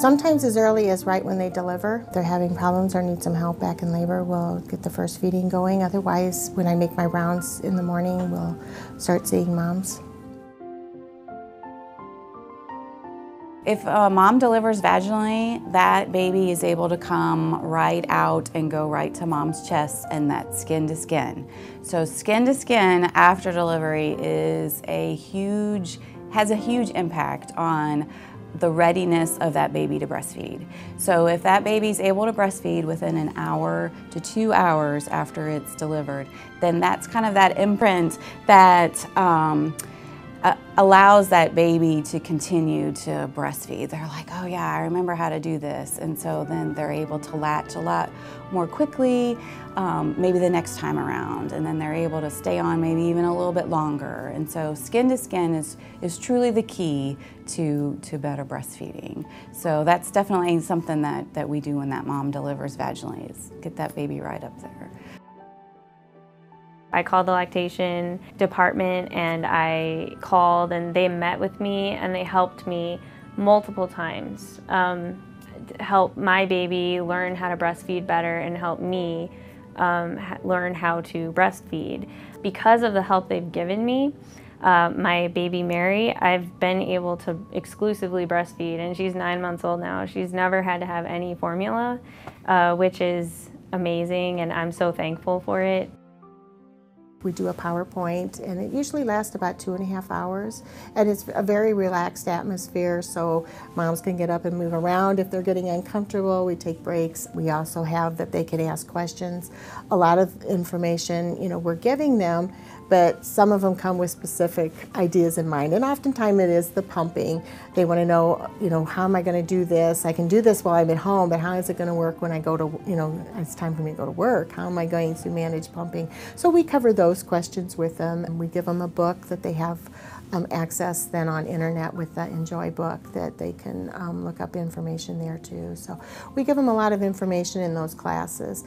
Sometimes as early as right when they deliver, they're having problems or need some help back in labor, we'll get the first feeding going. Otherwise, when I make my rounds in the morning, we'll start seeing moms. If a mom delivers vaginally, that baby is able to come right out and go right to mom's chest and that skin to skin. So skin to skin after delivery is a huge, has a huge impact on the readiness of that baby to breastfeed. So if that baby's able to breastfeed within an hour to two hours after it's delivered, then that's kind of that imprint that um, uh, allows that baby to continue to breastfeed. They're like, oh yeah, I remember how to do this. And so then they're able to latch a lot more quickly, um, maybe the next time around. And then they're able to stay on maybe even a little bit longer. And so skin to skin is, is truly the key to, to better breastfeeding. So that's definitely something that, that we do when that mom delivers vaginally is get that baby right up there. I called the lactation department and I called and they met with me and they helped me multiple times. Um, help my baby learn how to breastfeed better and help me um, learn how to breastfeed. Because of the help they've given me, uh, my baby Mary, I've been able to exclusively breastfeed and she's nine months old now. She's never had to have any formula, uh, which is amazing and I'm so thankful for it. We do a PowerPoint and it usually lasts about two and a half hours and it's a very relaxed atmosphere so moms can get up and move around if they're getting uncomfortable. We take breaks. We also have that they can ask questions. A lot of information, you know, we're giving them but some of them come with specific ideas in mind. And oftentimes it is the pumping. They want to know, you know, how am I going to do this? I can do this while I'm at home, but how is it going to work when I go to, you know, it's time for me to go to work? How am I going to manage pumping? So we cover those questions with them and we give them a book that they have um, access then on internet with the Enjoy book that they can um, look up information there too. So we give them a lot of information in those classes.